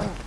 Ugh.